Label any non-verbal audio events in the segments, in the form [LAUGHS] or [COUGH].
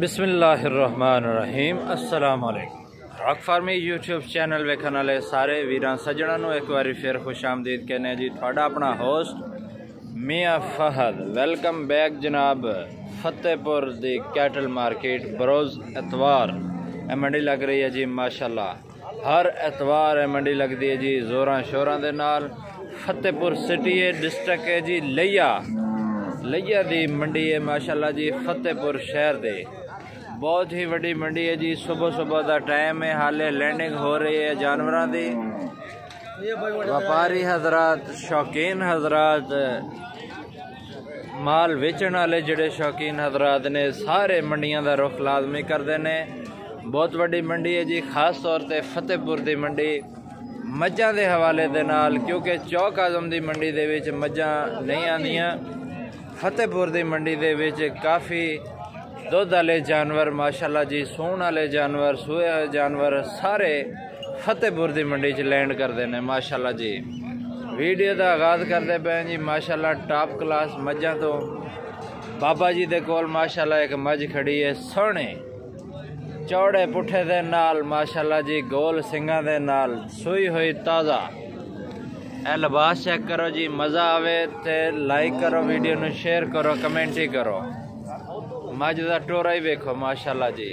ਬਿਸਮਿਲ੍ਲਾਹਿਰਰਹਿਮਾਨਿਰਰਹੀਮ। ਅਸਲਾਮ ਅਲੈਕੁਮ rock farming YouTube channel ਵੇਖਣ ਵਾਲੇ ਸਾਰੇ ਵੀਰਾਂ, ਸੱਜਣਾਂ ਨੂੰ ਇੱਕ ਵਾਰੀ ਫਿਰ ਖੁਸ਼ ਆਮਦੀਦ ਕਹਿੰਦੇ ਜੀ, ਤੁਹਾਡਾ ਆਪਣਾ host Mian Fahad. Welcome back ਜਨਾਬ ਫਤਿਹਪੁਰ ਦੀ ਕੈਟਲ ਮਾਰਕੀਟ ਬਰੋਜ਼ ਐਤਵਾਰ। ਇਹ ਮੰਡੀ ਲੱਗ ਰਹੀ ਹੈ ਜੀ, ਮਾਸ਼ਾਅੱਲਾ। ਹਰ ਐਤਵਾਰ ਇਹ ਮੰਡੀ ਲੱਗਦੀ ਹੈ ਜੀ, ਜ਼ੋਰਾਂ ਸ਼ੋਰਾਂ ਦੇ ਨਾਲ। ਫਤਿਹਪੁਰ ਸਿਟੀ ਹੈ ਡਿਸਟ੍ਰਿਕਟ ਹੈ ਜੀ, ਲਈਆ। ਲਈਆ ਦੀ ਮੰਡੀ ਹੈ, ਮਾਸ਼ਾਅੱਲਾ ਜੀ, ਫਤਿਹਪੁਰ ਸ਼ਹਿਰ ਦੇ। ਬਹੁਤ ਹੀ ਵੱਡੀ ਮੰਡੀ ਹੈ ਜੀ। ਸਵੇਰ ਸਵੇਰ ਦਾ ਟਾਈਮ ਹੈ। ਹਾਲੇ ਲੈਂਡਿੰਗ ਹੋ ਰਹੀ ਹੈ ਜਾਨਵਰਾਂ ਦੀ। ਵਪਾਰੀ ਹਜ਼ਰਤ, ਸ਼ੌਕੀਨ ਹਜ਼ਰਤ, ਮਾਲ ਵੇਚਣ ਵਾਲੇ ਜਿਹੜੇ ਸ਼ੌਕੀਨ ਹਜ਼ਰਤ ਨੇ, ਸਾਰੇ ਮੰਡੀਆਂ ਦਾ ਰੁਖ ਲਾਜ਼ਮੀ ਕਰਦੇ ਨੇ। ਬਹੁਤ ਵੱਡੀ ਮੰਡੀ ਹੈ ਜੀ। ਖਾਸ ਤੌਰ ਤੇ ਫਤਿਹਪੁਰ ਦੀ ਮੰਡੀ। ਮੱਝਾਂ ਦੇ ਹਵਾਲੇ ਦੇ ਨਾਲ, ਕਿਉਂਕਿ ਚੌਕ ਆਜ਼ਮ ਦੀ ਮੰਡੀ ਦੇ ਵਿੱਚ ਮੱਝਾਂ ਨਹੀਂ ਆਉਂਦੀਆਂ। ਫਤਿਹਪੁਰ ਦੀ ਮੰਡੀ ਦੇ ਵਿੱਚ ਕਾਫੀ ਦੁੱਧ ਵਾਲੇ ਜਾਨਵਰ ਮਾਸ਼ਾਅੱਲਾ ਜੀ ਸੂਣ ਵਾਲੇ ਜਾਨਵਰ ਸੂਏ ਹੋਏ ਜਾਨਵਰ ਸਾਰੇ ਫਤਿਹਪੁਰ ਦੀ ਮੰਡੀ 'ਚ ਲੈਂਡ ਕਰਦੇ ਨੇ ਮਾਸ਼ਾਅੱਲਾ ਜੀ ਵੀਡੀਓ ਦਾ ਆਗਾਜ਼ ਕਰਦੇ ਪਏ ਜੀ ਮਾਸ਼ਾਅੱਲਾ ਟਾਪ ਕਲਾਸ ਮੱਝਾਂ ਤੋਂ ਬਾਬਾ ਜੀ ਦੇ ਕੋਲ ਮਾਸ਼ਾਅੱਲਾ ਇੱਕ ਮੱਝ ਖੜੀ ਹੈ ਸੋਹਣੇ ਚੌੜੇ ਪੁੱਠੇ ਦੇ ਨਾਲ ਮਾਸ਼ਾਅੱਲਾ ਜੀ ਗੋਲ ਸਿੰਘਾਂ ਦੇ ਨਾਲ ਸੂਈ ਹੋਈ ਤਾਜ਼ਾ ਇਹ ਲਿਬਾਸ ਚੈੱਕ ਕਰੋ ਜੀ ਮਜ਼ਾ ਆਵੇ ਤੇ ਲਾਈਕ ਕਰੋ ਵੀਡੀਓ ਨੂੰ ਸ਼ੇਅਰ ਕਰੋ ਕਮੈਂਟ ਹੀ ਕਰੋ ਮੱਝ ਦਾ ਟੋਰਾ ਹੀ ਵੇਖੋ ਮਾਸ਼ਾਅੱਲਾ ਜੀ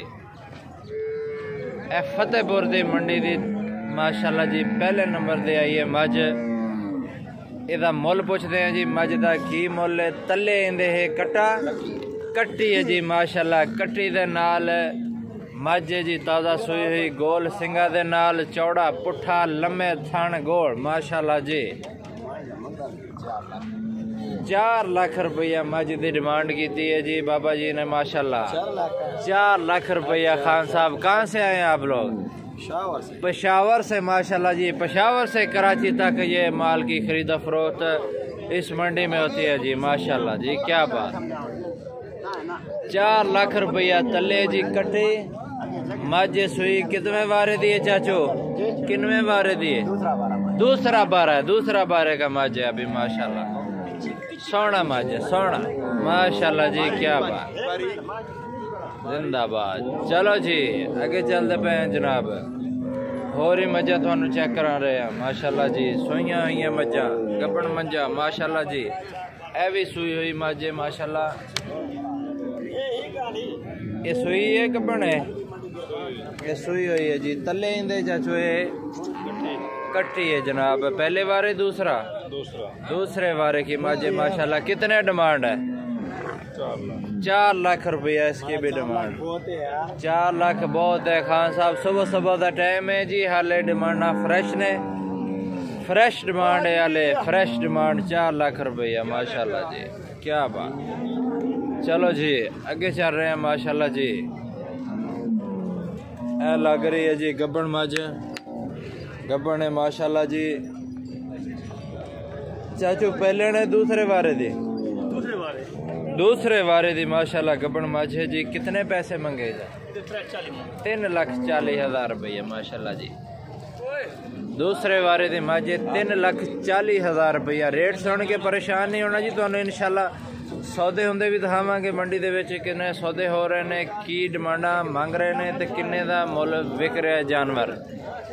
ਇਹ ਫਤਿਹਪੁਰ ਦੀ ਮੰਡੀ ਦੀ ਮਾਸ਼ਾਅੱਲਾ ਜੀ ਪਹਿਲੇ ਨੰਬਰ ਤੇ ਆਈ ਹੈ ਮੱਝ ਇਹਦਾ ਮੁੱਲ ਪੁੱਛਦੇ ਆ ਜੀ ਮੱਝ ਦਾ ਕੀ ਮੁੱਲ ਹੈ ਤੱਲੇ ਇਹਦੇ ਹੈ ਕਟਾ ਕੱਟੀ ਹੈ ਜੀ ਮਾਸ਼ਾਅੱਲਾ ਕੱਟੀ ਦੇ ਨਾਲ ਮੱਝ ਹੈ ਜੀ ਤਾਜ਼ਾ ਸੂਈ ਹੋਈ ਗੋਲ ਸਿੰਘਾਂ ਦੇ ਨਾਲ ਚੌੜਾ ਪੁੱਠਾ ਲੰਮੇ ਥਣ ਗੋਲ ਮਾਸ਼ਾਅੱਲਾ ਜੀ 4 ਲੱਖ ਰੁਪਇਆ ਮੱਝ ਦੀ ਡਿਮਾਂਡ ਕੀਤੀ है जी बाबा जी ने माशाल्लाह चार लाख रुपया खान साहब कहाँ से आए हैं आप लोग पेशावर से माशाल्लाह जी पेशावर से कराची तक ये माल की खरीद फरोख्त इस मंडी में होती है जी माशाल्लाह जी क्या बात चार लाख रुपया तले जी कटे मझ सुई कितने बारे दिए चाचो किनवे बारे दिए दूसरा बारह है दूसरा बारह का मझ है अभी माशाल्लाह सोना माजे, सोना। माशाल्लाह जी, क्या बात। जिंदाबाद। चलो जी अगे चलते पे जनाब। होर ही मज़ा थानू चेक करा रहे हैं। माशाल्लाह जी सोइया हुई मज़ा गबन मंजा, माशाल्लाह जी। ए भी सूई हुई माजे, माशाल्लाह। ये सुई है गबन है ये सुई हुई है जी। तले इंदे चाचो कट्टी है जनाब। पहले वारे दूसरा? दूसरा। दूसरे वारे की माजे माशाल्लाह कितने डिमांड है? चार लाख। रुपया इसकी भी डिमांड। चार लाख बहुत है खान साहब सुबह सुबह का टाइम है जी हाले डिमांडा फ्रेश ने। फ्रेश डिमांड है हाले फ्रेश डिमांड चार लाख रुपया माशाल्लाह जी। क्या बात। चलो जी आगे चल रहे हैं माशाल्लाह जी। ए लग रही है जी गब्बन मझ गब्बन है माशाल्लाह जी चाचू पहले ने दूसरे बारे दी दूसरे वाले दूसरे वारे दी माशाल्लाह गब्बन मझ है जी कितने पैसे मंगे जा तीन लाख चालीस हजार रुपये माशाल्लाह जी दूसरे वारे दी मझ है तीन लाख चालीस हजार रुपया रेट सुन के परेशान नहीं होना जी ਤੁਹਾਨੂੰ ਇਨਸ਼ਾਅੱਲਾ ਸੌਦੇ ਹੁੰਦੇ ਵੀ ਦਿਖਾਵਾਂਗੇ ਮੰਡੀ ਦੇ ਵਿੱਚ ਕਿੰਨੇ ਸੌਦੇ ਹੋ ਰਹੇ ਨੇ, ਕੀ ਡਿਮਾਂਡਾਂ ਮੰਗ ਰਹੇ ਨੇ ਤੇ ਕਿੰਨੇ ਦਾ ਮੁੱਲ ਵਿਕ ਰਿਹਾ ਜਾਨਵਰ।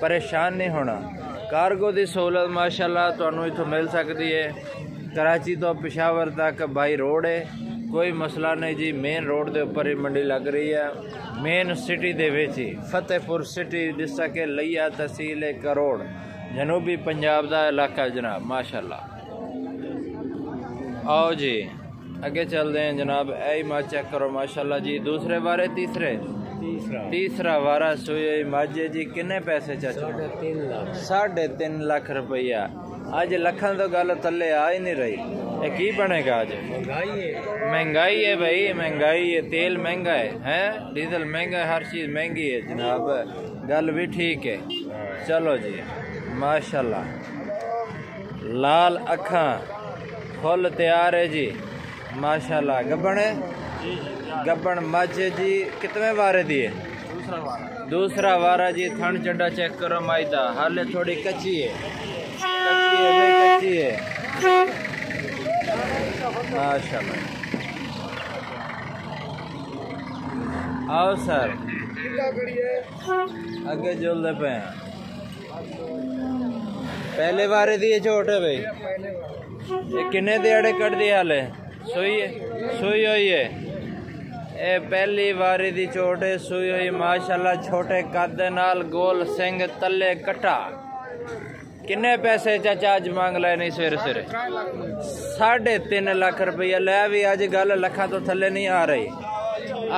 ਪਰੇਸ਼ਾਨ ਨਹੀਂ ਹੋਣਾ। ਕਾਰਗੋ ਦੀ ਸਹੂਲਤ ਮਾਸ਼ਾਅੱਲਾ ਤੁਹਾਨੂੰ ਇੱਥੋਂ ਮਿਲ ਸਕਦੀ ਹੈ। ਕਰਾਚੀ ਤੋਂ ਪਸ਼ਾਵਰ ਤੱਕ ਬਾਈ ਰੋਡ ਹੈ। ਕੋਈ ਮਸਲਾ ਨਹੀਂ ਜੀ ਮੇਨ ਰੋਡ ਦੇ ਉੱਪਰ ਹੀ ਮੰਡੀ ਲੱਗ ਰਹੀ ਹੈ। ਮੇਨ ਸਿਟੀ ਦੇ ਵਿੱਚ ਹੀ, ਫਤਿਹਪੁਰ ਸਿਟੀ ਡਿਸਟ੍ਰਿਕਟ ਲਈਆ ਤਹਿਸੀਲ ਕਰੋੜ। ਜਨੂਬੀ ਪੰਜਾਬ ਦਾ ਇਲਾਕਾ ਜਨਾਬ, ਮਾਸ਼ਾਅੱਲਾ। ਆਓ ਜੀ। आगे चलते हैं जनाब। ऐ माँ चेक करो माशाल्लाह जी। दूसरे बारे तीसरे? तीसरा। तीसरा वारा सोए माजे जी किन्ने पैसे चाचो? तीन लाख। साढ़े तीन लाख रुपया। अज लखन तो गल थले आ ही नहीं रही। ये की बनेगा आज? महँगाई है भाई महँगाई है। तेल महँगा है हैं? डीजल महँगा है हर चीज़ महँगी है जनाब। गल भी ठीक है। चलो जी माशाल्लाह। लाल अखा फुल तैयार है जी। माशाल्लाह गबन है गब्बन मज जी कितने वारे दी है? दूसरा वारा। जी थन चंडा चेक करो माइदा हाले थोड़ी कच्ची है। कच्ची है माशाल्लाह। आओ सर। अगे जोलते पे पहले वारे दिए छोटे भाई। ये किन्ने दिहाड़े कट दिए हाले? ਸੋਈ ਹੈ ਸੋਈ ਹੋਈ ਹੈ ਇਹ ਪਹਿਲੀ ਵਾਰੀ ਦੀ ਝੋਟ ਹੈ ਸੋਈ ਹੋਈ ਮਾਸ਼ਾਅੱਲਾ ਛੋਟੇ ਕੱਦ ਦੇ ਨਾਲ ਗੋਲ ਸਿੰਘ ਤੱਲੇ ਕਟਾ ਕਿੰਨੇ ਪੈਸੇ ਚਾਚਾ ਅੱਜ ਮੰਗ ਲਏ ਨਹੀਂ ਸਵੇਰੇ ਸਵੇਰੇ ਸਾਢੇ 3 ਲੱਖ ਰੁਪਈਆ ਲੈ ਵੀ ਅੱਜ ਗੱਲ ਲੱਖਾਂ ਤੋਂ ਥੱਲੇ ਨਹੀਂ ਆ ਰਹੀ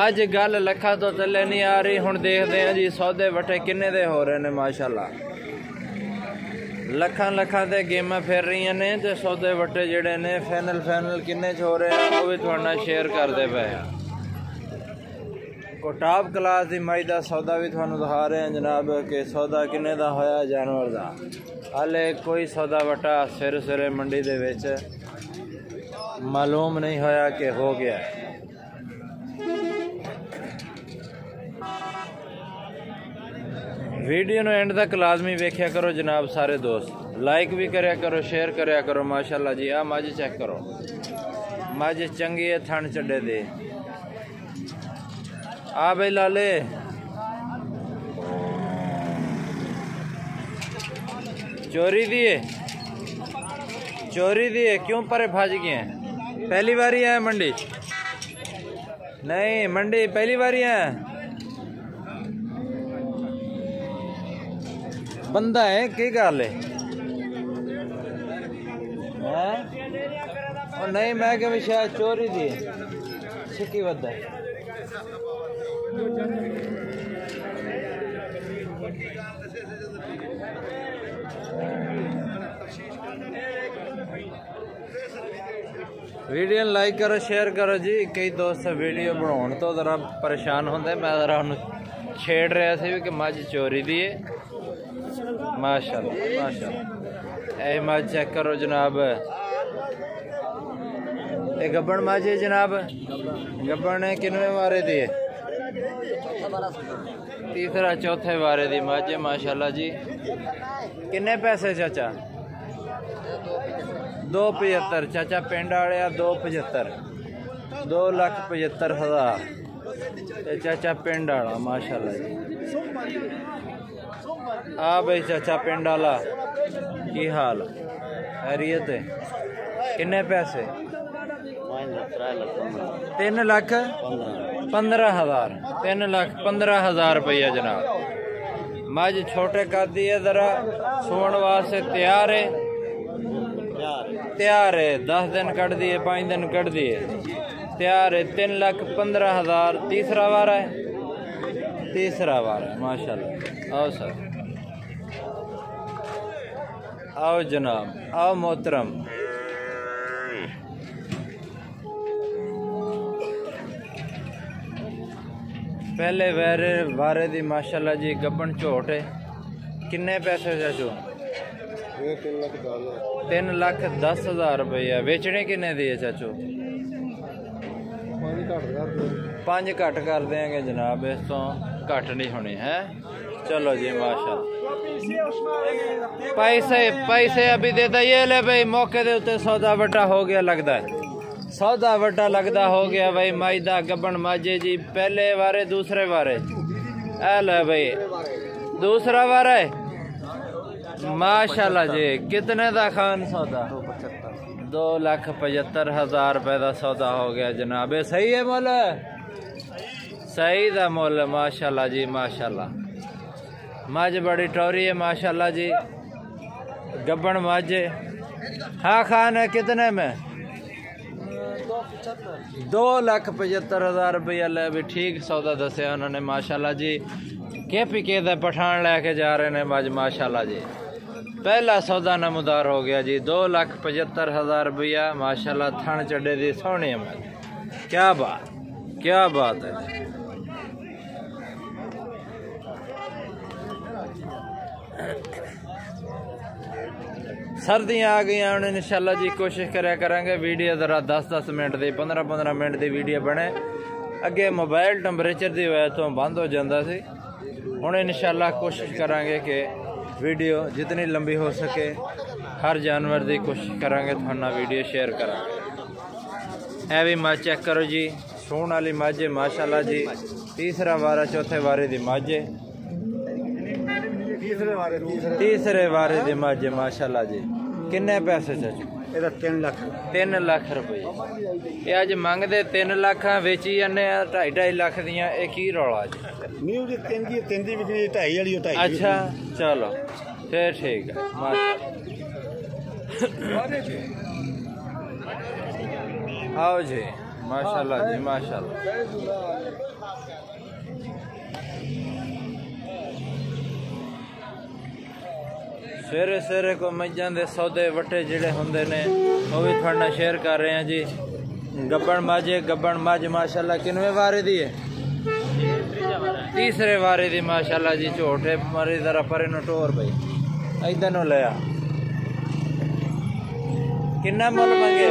ਅੱਜ ਗੱਲ ਲੱਖਾਂ ਤੋਂ ਥੱਲੇ ਨਹੀਂ ਆ ਰਹੀ ਹੁਣ ਦੇਖਦੇ ਆ ਜੀ ਸੌਦੇ ਵਟੇ ਕਿੰਨੇ ਦੇ ਹੋ ਰਹੇ ਨੇ ਮਾਸ਼ਾਅੱਲਾ ਲੱਖਾਂ ਲੱਖਾਂ ਤੇ ਗੇਮਾਂ ਫਿਰ ਰਹੀਆਂ ਨੇ ਤੇ ਸੌਦੇ ਵੱਟੇ ਜਿਹੜੇ ਨੇ ਫਾਈਨਲ ਫਾਈਨਲ ਕਿੰਨੇ ਚ ਹੋ ਰਹੇ ਆ ਉਹ ਵੀ ਤੁਹਾਡੇ ਨਾਲ ਸ਼ੇਅਰ ਕਰਦੇ ਪਏ ਆ। ਕੋ ਟਾਪ ਕਲਾਸ ਦੀ ਮਾਈ ਦਾ ਸੌਦਾ ਵੀ ਤੁਹਾਨੂੰ ਦਿਖਾ ਰਹੇ ਹਾਂ ਜਨਾਬ ਕਿ ਸੌਦਾ ਕਿੰਨੇ ਦਾ ਹੋਇਆ ਜਾਨਵਰ ਦਾ। ਹਾਲੇ ਕੋਈ ਸੌਦਾ ਵਟਾ ਸਿਰ ਸਿਰੇ ਮੰਡੀ ਦੇ ਵਿੱਚ ਮਾਲੂਮ ਨਹੀਂ ਹੋਇਆ ਕਿ ਹੋ ਗਿਆ। ਹੈ। ਵੀਡੀਓ ਨੂੰ ਐਂਡ ਤੱਕ ਲਾਜ਼ਮੀ ਵੇਖਿਆ ਕਰੋ ਜਨਾਬ ਸਾਰੇ ਦੋਸਤ ਲਾਈਕ ਵੀ ਕਰਿਆ ਕਰੋ ਸ਼ੇਅਰ ਕਰਿਆ ਕਰੋ ਮਾਸ਼ਾਅੱਲਾ ਜੀ ਆ ਮੱਝ ਚੈੱਕ ਕਰੋ ਮੱਝ ਚੰਗੀ ਹੈ ਥਣ ਚੱਡੇ ਦੇ ਆ ਬਈ ਲਾਲੇ चोरी दिए चोरी दिए क्यों परे भाज गए हैं पहली बारी आए मंडी नहीं मंडी पहली बारी आए ਬੰਦਾ ਹੈ, ਕੀ ਗੱਲ ਹੈ? ਹੈ? ਉਹ ਨਹੀਂ, ਮੈਂ ਕਿਵੇਂ ਸ਼ਾਇਦ ਚੋਰੀ ਦੀ ਸਿੱਕੀ ਵੱਧਾ ਵੀਡੀਓ ਨੂੰ ਲਾਈਕ ਕਰੋ, ਸ਼ੇਅਰ ਕਰੋ ਜੀ। ਕਈ ਦੋਸਤ ਵੀਡੀਓ ਬਣਾਉਣ ਤੋਂ ਜ਼ਰਾ ਪਰੇਸ਼ਾਨ ਹੁੰਦੇ, ਮੈਂ ਜ਼ਰਾ ਉਹਨੂੰ ਛੇੜ ਰਿਹਾ ਸੀ ਕਿ ਮੱਝ ਚੋਰੀ ਦੀ ਏ माशाल्लाह माशा चेक करो जनाब। ये गबन माजे जनाब। गबन ने किनवे मारे दिए तीसरा चौथे बारे दी माजे माशाल्लाह जी। किन्ने पैसे, चाचा? दो पचहत्तर। चाचा, पिंड आले दो पचहत्तर। दो लख पचहत्तर हज़ार। चाचा, पिंड आला माशाल्लाह जी। ਆ ਬਈ ਚਾਚਾ ਪਿੰਡ ਵਾਲਾ। ਕੀ ਹਾਲ? ਹਰੀਅਤ ਹੈ ਕਿੰਨੇ ਪੈਸੇ? 3 ਲੱਖ 15 ਹਜ਼ਾਰ। 3 ਲੱਖ 15 ਹਜ਼ਾਰ ਜਨਾਬ। ਮੱਝ ਛੋਟੇ ਕਾਦੀ ਹੈ ਜ਼ਰਾ ਸੋਣ ਵਾਸਤੇ ਤਿਆਰ ਹੈ ਤਿਆਰ ਹੈ 10 ਦਿਨ ਕੱਢਦੀ ਦਈਏ 5 ਦਿਨ ਕੱਢਦੀ ਹੈ ਤਿਆਰ ਹੈ 3 ਲੱਖ 15 ਹਜ਼ਾਰ ਤੀਸਰਾ ਵਾਰ ਹੈ ਤੀਸਰਾ ਵਾਰ ਹੈ ਮਾਸ਼ਾਅੱਲਾ। ਆਓ ਸਰ। आओ जनाब आओ मोहतरम पहले वारे वारे दी माशाल्लाह जी गब्बन ਝੋਟ ਹੈ ਕਿੰਨੇ ਪੈਸੇ ਚਾਚੂ ਇਹ 3 ਲੱਖ ਦਾ 3 ਲੱਖ 10 ਹਜ਼ਾਰ ਰੁਪਏ ਵੇਚਣੇ ਕਿੰਨੇ ਦੀ ਹੈ ਚਾਚੂ ਪਾਣੀ ਘੱਟ ਕਰ ਪੰਜ ਘੱਟ ਕਰ ਦੇਾਂਗੇ ਜਨਾਬ ਇਸ ਤੋਂ ਘੱਟ ਨਹੀਂ ਹੋਣੀ ਹੈ चलो जी, माशाल्लाह। पैसे पैसे अभी देता ये ले भाई, मौके दे उत्ते सौदा वटा हो गया लगता है। सौदा वटा लगता हो गया भाई माइदा गबन माजे जी, पहले वारे, दूसरे वारे। ले भाई, दूसरा वारा। है माशाल्लाह जी, कितने दा खान सौदा? दो लाख पचहत्तर हज़ार रुपए का सौदा हो गया जनाब। सही है मोल? सही दा मोल, माशाल्लाह जी, माशाल्लाह। मझ बड़ी टोरी है, माशाल्लाह जी। गब्बन मझ हाँ खान है, कितने में? दो लाख पचहत्तर हज़ार रुपया ले भी ठीक सौदा दसिया उन्होंने, माशाल्लाह जी। के पी के पठान लेके जा रहे ने मज, माशाल्लाह जी। पहला सौदा नमदार हो गया जी, दो लाख पचहत्तर हज़ार रुपया, माशाल्लाह, थन चढ़े दी, सोहनी मज क्या बात क्या बात है। ਸਰਦੀਆਂ ਆ ਗਈਆਂ, ਹੁਣ ਇਨਸ਼ਾਅੱਲਾ ਜੀ ਕੋਸ਼ਿਸ਼ ਕਰਿਆ ਕਰਾਂਗੇ ਵੀਡੀਓ ਜ਼ਰਾ 10-10 ਮਿੰਟ ਦੀ 15-15 ਮਿੰਟ ਦੀ ਵੀਡੀਓ ਬਣੇ। ਅੱਗੇ ਮੋਬਾਈਲ ਟੈਂਪਰੇਚਰ ਦੀ ਵਜ੍ਹਾ ਤੋਂ ਬੰਦ ਹੋ ਜਾਂਦਾ ਸੀ। ਹੁਣ ਇਨਸ਼ਾਅੱਲਾ ਕੋਸ਼ਿਸ਼ ਕਰਾਂਗੇ ਕਿ ਵੀਡੀਓ ਜਿਤਨੀ ਲੰਬੀ ਹੋ ਸਕੇ, ਹਰ ਜਾਨਵਰ ਦੀ ਕੋਸ਼ਿਸ਼ ਕਰਾਂਗੇ ਤੁਹਾਨੂੰ ਵੀਡੀਓ ਸ਼ੇਅਰ ਕਰਾਂਗੇ। ਇਹ ਵੀ ਮੱਝ ਚੈੱਕ ਕਰੋ ਜੀ ਸੋਹਣ ਵਾਲੀ ਮੱਝ ਹੈ, ਮਾਸ਼ਾਅੱਲਾ ਜੀ। ਤੀਸਰਾ ਵਾਰਾ ਚੌਥੇ ਵਾਰੇ ਦੀ ਮੱਝ ਤੀਸਰੇ ਵਾਰੇ ਤੀਸਰੇ ਵਾਰੇ ਦੇ ਮਾਜੇ ਮਾਸ਼ਾਅੱਲਾ ਜੀ ਕਿੰਨੇ ਪੈਸੇ ਚਾਚੂ ਇਹਦਾ 3 ਲੱਖ 3 ਲੱਖ ਰੁਪਏ ਇਹ ਅੱਜ ਮੰਗਦੇ 3 ਲੱਖਾਂ ਵੇਚੀ ਜਾਂਦੇ ਆ 2.5 2.5 ਲੱਖ ਦੀਆਂ ਇਹ ਕੀ ਰੌਲਾ ਜੀ ਨਿਊ ਜੀ ਤਿੰਨ ਦੀ ਤਿੰਨ ਦੀ ਵਿਕਣੀ 2.5 ਵਾਲੀ 2.5 ਅੱਛਾ ਚਲੋ ਫੇਰ ਠੀਕ ਹੈ ਮਾਸ਼ਾਅੱਲਾ ਆਓ ਜੀ ਮਾਸ਼ਾਅੱਲਾ ਜੀ ਮਾਸ਼ਾਅੱਲਾ ਸਵੇਰੇ ਸਵੇਰੇ ਕੋ ਮੱਝਾਂ ਦੇ ਸੌਦੇ ਵਟੇ ਜਿਹੜੇ ਹੁੰਦੇ ਨੇ, ਉਹ ਵੀ ਤੁਹਾਡੇ ਨਾਲ ਸ਼ੇਅਰ ਕਰ ਰਹੇ ਹਾਂ ਜੀ। ਗੱਬਣ ਮਾਝੇ, ਗੱਬਣ ਮੱਝ, ਮਾਸ਼ਾਅੱਲਾ, ਕਿੰਨਵੇਂ ਵਾਰੇ ਦੀ ਹੈ? ਤੀਸਰੇ ਵਾਰੇ ਦੀ, ਮਾਸ਼ਾਅੱਲਾ ਜੀ, ਝੋਟੇ ਮਾਰੇ, ਜ਼ਰਾ ਪਰੇ ਨੂੰ ਟੋਰ ਬਈ। ਇਧਰ ਨੂੰ ਲਿਆ ਕਿੰਨਾ ਮੁੱਲ ਮੰਗੇ?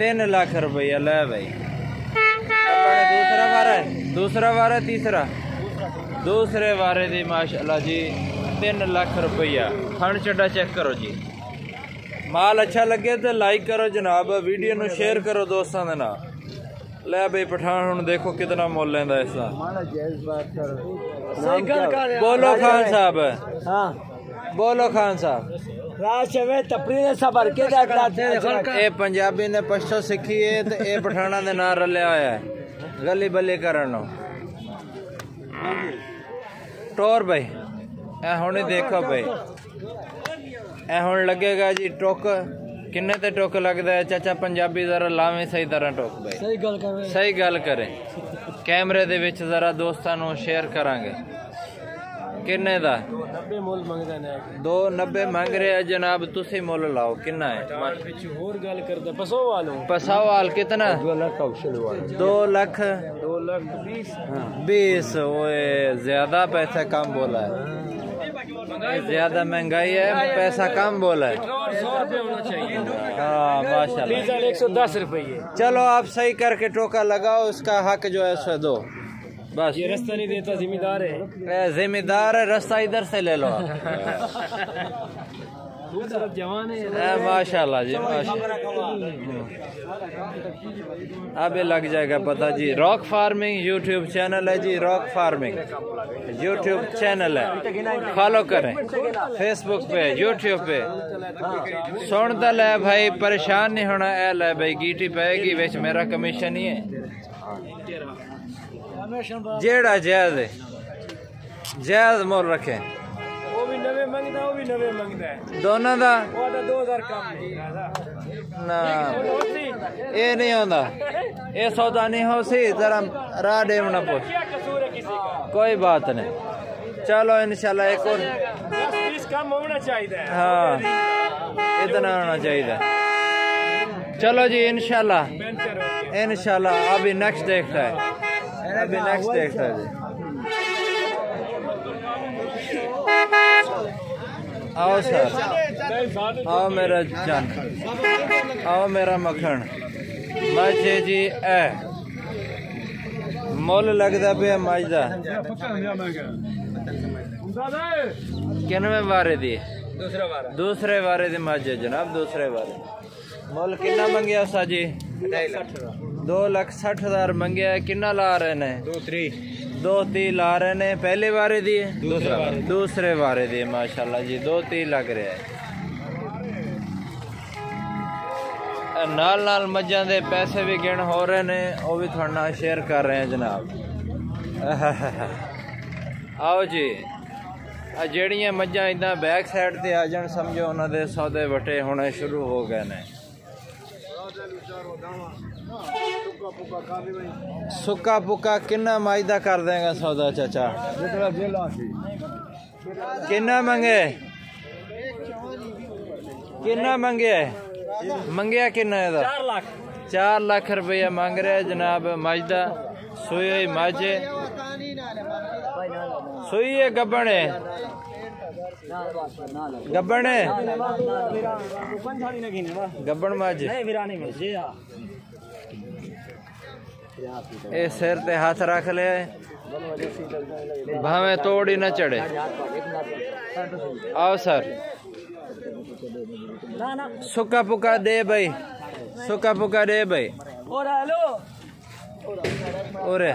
3 ਲੱਖ ਰੁਪਈਆ ਲੈ ਬਈ। ਆਪਣੇ ਦੂਸਰਾ ਵਾਰਾ ਹੈ? ਦੂਸਰਾ ਵਾਰਾ ਤੀਸਰਾ? ਦੂਸਰੇ ਵਾਰੇ ਦੀ ਮਾਸ਼ਾਅੱਲਾ ਜੀ 3 ਲੱਖ ਰੁਪਈਆ। ਖੰਡ ਚੱਡਾ ਚੈੱਕ ਕਰੋ ਜੀ। ਮਾਲ ਅੱਛਾ ਲੱਗੇ ਤੇ ਲਾਈਕ ਕਰੋ ਜਨਾਬ। ਵੀਡੀਓ ਨੂੰ ਸ਼ੇਅਰ ਕਰੋ ਦੋਸਤਾਂ ਦੇ ਨਾਲ। ਲੈ ਬਈ ਪਠਾਨ ਹੁਣ ਦੇਖੋ ਕਿਤਨਾ ਮੁੱਲ ਲੈਂਦਾ ਇਸ ਦਾ। ਬੋਲੋ ਖਾਨ ਸਾਹਿਬ। ਹਾਂ। ਬੋਲੋ ਖਾਨ ਸਾਹਿਬ। ਰਾਸ਼ਵੇ ਤਪਰੀ ਦੇ ਸਬਰ ਕੇ ਦਾ ਕਰਾਤੇ ਇਹ ਪੰਜਾਬੀ ਨੇ ਪਸ਼ਤੋ ਸਿੱਖੀ ਏ ਤੇ ਇਹ ਪਠਾਣਾ ਦੇ ਨਾਲ ਰਲਿਆ ਹੋਇਆ ਹੈ। ਗੱਲੀ ਬੱਲੇ ਕਰਨ ਨੂੰ। ਟੋਰ ਬਈ। ਇਹ ਹੁਣੇ ਦੇਖੋ ਬਈ। ਇਹ ਹੁਣ ਲੱਗੇਗਾ ਜੀ ਟੋਕ। ਕਿੰਨੇ ਤੇ ਟੋਕ ਲੱਗਦਾ ਹੈ? ਚਾਚਾ ਪੰਜਾਬੀ ਜ਼ਰਾ ਲਾਵੇਂ ਸਹੀ ਤਰ੍ਹਾਂ ਟੋਕ ਬਈ। ਸਹੀ ਗੱਲ ਕਰੇ ਸਹੀ ਗੱਲ ਕਰੇ। ਕੈਮਰੇ ਦੇ ਵਿੱਚ ਜ਼ਰਾ ਦੋਸਤਾਂ ਨੂੰ ਸ਼ੇਅਰ ਕਰਾਂਗੇ। ਕਿੰਨੇ ਦਾ? 90 ਮੁੱਲ ਮੰਗਦਾ ਨੇ। 290 ਮੰਗ ਰਿਹਾ ਜਨਾਬ ਤੁਸੀਂ ਮੁੱਲ ਲਾਓ। ਕਿੰਨਾ ਹੈ? ਵਿੱਚ ਹੋਰ ਗੱਲ ਕਰਦਾ। ਪਸੋਵਾਲ ਪਸੋਵਾਲ ਕਿਤਨਾ? 2 ਲੱਖ लाख बीस। बीस ओए ज़्यादा पैसा कम बोला है। ज़्यादा महँगाई है पैसा कम बोला है। हाँ डीजल एक सौ दस रुपये चलो आप सही करके टोका लगाओ उसका हक जो है सो दो। बस। ये रास्ता नहीं देता जिम्मेदार है। जिम्मेदार है रास्ता इधर से ले लो। [LAUGHS] जवान है। माशाल्लाह जी, माशाल्लाह। अब ये लग जाएगा पता जी। रॉक फ़ार्मिंग यूट्यूब चैनल है जी रॉक फ़ार्मिंग यूट्यूब चैनल है। फॉलो करें। फेसबुक पे यूट्यूब पे। सुन तो ले भाई, परेशान नहीं होना। ए, ले भाई, गीटी पेगी विच मेरा कमीशन ही है। जेड़ा है जायज़ मोल रखें। वो भी नवे मंगदा वो भी नवे मंगदा है दोनों का वो तो दो हजार कम है ना ਇਹ ਨਹੀਂ ਆਉਂਦਾ ਇਹ ਸੌਦਾ ਨਹੀਂ ਹੋ ਸੀ ਜ਼ਰਾ ਰਾਹ ਦੇਵਣਾ ਪੁੱਛ क्या कसूर है किसी का कोई बात नहीं चलो इंशाल्लाह एक और दस बीस कम होना चाहिए हाँ इतना होना चाहिए चलो जी इंशाल्लाह पेंचर हो गया इंशाल्लाह अभी नेक्स्ट देखता है अभी नेक्स्ट देखता है जी आओ सर। आओ मेरा जान। आओ मेरा मक्खन। माजे जी ए मुल लगता पे माजदा। किनवे बारे दी? दूसरे बारे दी माजे जनाब दूसरे बारे मुल कि मंगया उसा जी? दो लख सठ हज़ार मंगया कि ला रहे ने? दो थ्री ਦੋ ਤੀਹ ਲਾ ਰਹੇ ਨੇ ਪਹਿਲੇ ਵਾਰੇ ਦੀ ਹੈ दूसरा बार ਦੂਸਰੇ ਵਾਰੇ ਦੀ ਹੈ ਮਾਸ਼ਾਅੱਲਾ ਜੀ ਦੋ ਤੀਹ ਲੱਗ ਰਿਹਾ ਹੈ ਇਹ ਨਾਲ ਨਾਲ ਮੱਝਾਂ ਦੇ ਪੈਸੇ ਵੀ ਗਿਣ ਹੋ ਰਹੇ ਨੇ ਉਹ ਵੀ ਤੁਹਾਡੇ ਨਾਲ ਸ਼ੇਅਰ ਕਰ ਰਹੇ ਹਾਂ ਜਨਾਬ ਆਓ ਜੀ ਆ ਜਿਹੜੀਆਂ ਮੱਝਾਂ ਇਦਾਂ ਬੈਕ ਸਾਈਡ ਤੇ ਆ ਜਾਣ ਸਮਝੋ ਉਹਨਾਂ ਦੇ ਸੌਦੇ ਵਟੇ ਹੋਣੇ ਸ਼ੁਰੂ ਹੋ ਗਏ ਨੇ सुक्का पुक्का किन्ना का कर देंगे सौदा चाचा किन्ना मंगे किन्ना मंगे मंगया किन्ना चार लाख रुपया मांग रहे जनाब माजदा सोई माजे सोई है गबन है गबन है गबन माजे ये सिर ते हाथ रख ले। भावे तोड़ी ना चढ़े। आओ सर। सुका पुका दे भाई। सुका पुका दे भाई। ਉਰੇ।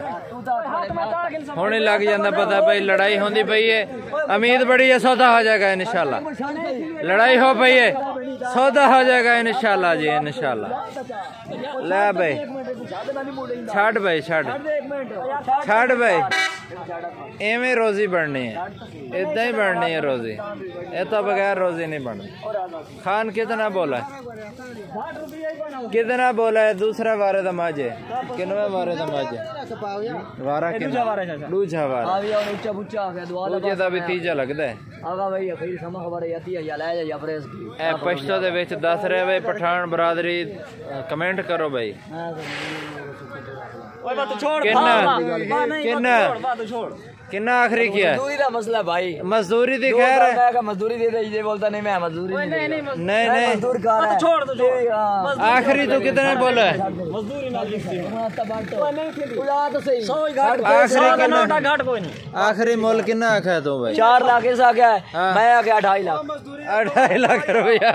ਹੁਣੇ ਲੱਗ ਜਾਂਦਾ ਪਤਾ ਭਾਈ ਲੜਾਈ ਹੁੰਦੀ ਪਈ ਏ। ਉਮੀਦ ਬੜੀ ਹੈ ਸੌਦਾ ਹੋ ਜਾਏਗਾ ਇਨਸ਼ਾਅੱਲਾ। ਲੜਾਈ ਹੋ ਪਈ ਹੈ ਸੌਦਾ ਹੋ ਜਾਏਗਾ ਇਨਸ਼ਾਅੱਲਾ ਜੀ, ਇਨਸ਼ਾਅੱਲਾ। ਲੈ ਭਾਈ ਛੱਡ ਭਾਈ ਛੱਡ। ਛੱਡ ਭਾਈ इवें रोजी बढ़नी है। इदा ही बढ़नी है रोजी। ए तो बगैर रोजी नहीं बढ़नी खान कितना बोला कितना बोला है? दूसरा बारे वारे दमाजे किनवे? तो माजे वारा किन दूजा वारा। लगा दा भी तीजा लगदा है। आगा भाई फिर समा खबर आती है या ले जा प्रेस ए पश्तो दे विच दस रहे भाई पठान बरादरी कमेंट करो भाई। ओए बात तो छोड़ किन्ना बा नहीं किन्ना बात छोड़। किन्ना आखिरी किया? मजदूरी का मसला भाई। मजदूरी दी खैर? है मजदूरी दे दे ये बोलता नहीं मैं मजदूरी नहीं नहीं नहीं, नहीं, नहीं, मजदूर का है। छोड़ दो हाँ। आखिरी तू कितने बोला? है मजदूरी ना हाँ, तो सही। 100 आखिरी घाट कोई नहीं। मोल कितना आखा है भाई? 4 लाख इस आ गया हाँ। मैं आ गया 2.5 लाख 2.5 लाख रुपया।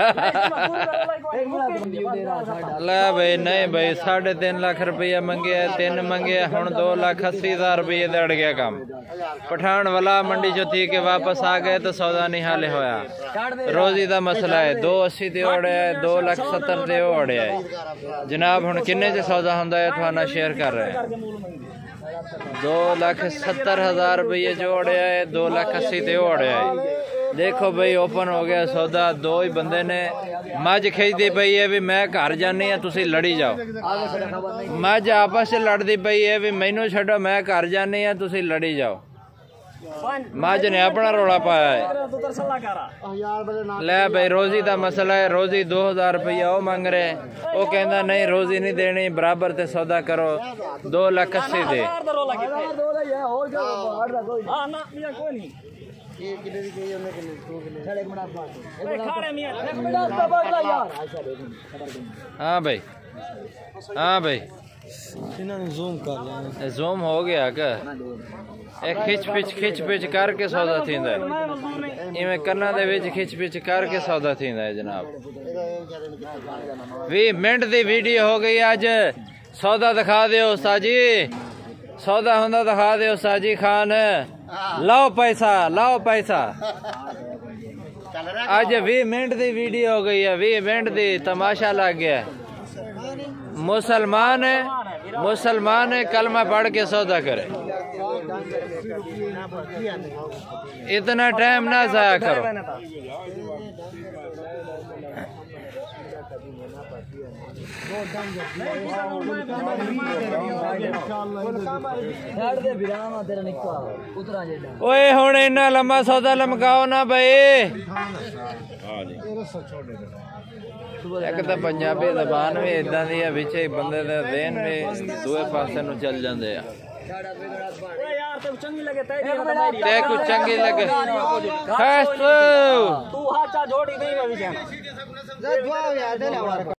भाई नहीं भाई साढ़े तीन लाख रुपया मंगे तीन मंगे हूँ दो लाख अस्सी हज़ार रुपये दड़ गया काम। ਪਠਾਨ ਵਾਲਾ ਮੰਡੀ ਚੋਂ ਤੀ ਕੇ ਵਾਪਸ ਆ ਗਏ ਤਾਂ ਸੌਦਾ ਨਹੀਂ ਹਾਲੇ ਹੋਇਆ। ਰੋਜ਼ੀ ਦਾ ਮਸਲਾ ਹੈ 280 ਦੇ ਓੜਿਆ 2 ਲੱਖ 70 ਦੇ ਓੜਿਆ ਜਨਾਬ, ਹੁਣ ਕਿੰਨੇ ਚ ਸੌਦਾ ਹੁੰਦਾ ਹੈ ਤੁਹਾਨੂੰ ਸ਼ੇਅਰ ਕਰ ਰਿਹਾ 2 ਲੱਖ 70 ਹਜ਼ਾਰ ਰੁਪਏ ਜੋੜਿਆ ਹੈ 2 ਲੱਖ 80 ਤੇ ਓੜਿਆ ਹੈ। ਦੇਖੋ ਬਈ ਓਪਨ ਹੋ ਗਿਆ ਸੌਦਾ, ਦੋ ਹੀ ਬੰਦੇ ਨੇ। ਮੱਝ ਖਿੱਚਦੀ ਪਈ ਹੈ ਵੀ ਮੈਂ ਘਰ ਜਾਣੀ ਆ ਤੁਸੀਂ ਲੜੀ ਜਾਓ। ਮੱਝ ਆਪਸ ਵਿੱਚ ਲੜਦੀ ਪਈ ਹੈ ਵੀ ਮੈਨੂੰ ਛੱਡੋ, ਮੈਂ ਘਰ ਜਾਣੀ ਆ ਤੁਸੀਂ ਲੜੀ ਜਾਓ। ਮਾਜ ਨੇ ਆਪਣਾ ਰੋਲਾ ਪਾਇਆ ਲੈ ਭਾਈ ਰੋਜ਼ੀ ਦਾ ਮਸਲਾ ਹੈ ਰੋਜ਼ੀ 2000 ਰੁਪਇਆ ਉਹ ਮੰਗ ਰਹੇ ਉਹ ਕਹਿੰਦਾ ਨਹੀਂ ਰੋਜ਼ੀ ਨਹੀਂ ਦੇਣੀ ਬਰਾਬਰ ਤੇ ਸੌਦਾ ਕਰੋ 2 ਲੱਖ 80 ਦੇ ਇਹ ਕਿੰਨੇ ਦੀ ਕਹੀ ਉਹਨੇ ਕਿੰਨੇ ਤੋਂ ਕਿੰਨੇ ਸਾਡੇ ਇੱਕ ਮਿੰਟ ਬਾਅਦ ਇੱਕ ਮਿੰਟ ਖਾੜੇ ਮੀਆਂ ਇੱਕ ਮਿੰਟ ਬਾਅਦ ਯਾਰ ਹਾਂ ਭਾਈ ਹਾਂ ਭਾਈ इन्होंने जूम कर जूम हो गया क्या? ए खिच पिच खिच पिच करके सौदा थींदा है। इवें दे विच खिच पिच करके सौदा थींदा जनाब। 20 मिनट दी वीडियो हो गई अज सौदा दिखा दियो साजी सौदा हुंदा दिखा दियो साजी खान। लाओ पैसा लाओ पैसा। अज 20 मिनट दी वीडियो हो गई है 20 मिनट दी तमाशा लग गया मुसलमान है मुसलमान है, कलमा पढ़ के सौदा करे। इतना टाइम ना जाया करो। ओए हूँ इना लम्मा सौदा लमकाओ ना भाई। हाँ ਇੱਕ ਤਾਂ ਪੰਜਾਬੀ ਜ਼ਬਾਨ ਵੀ ਇਦਾਂ ਦੀ ਆ ਵਿੱਚ ਬੰਦੇ ਦੇ ਦੇਨ ਵੀ ਦੂਏ ਪਾਸੇ ਨੂੰ ਚੱਲ ਜਾਂਦੇ ਆ। ਤੇ ਕੋ ਚੰਗੀ ਲੱਗੇ। ਖਾਸ ਤੂੰ ਹਾਚਾ ਜੋੜੀ ਨਹੀਂ ਮੈਂ ਵੀ ਜਾਣਾ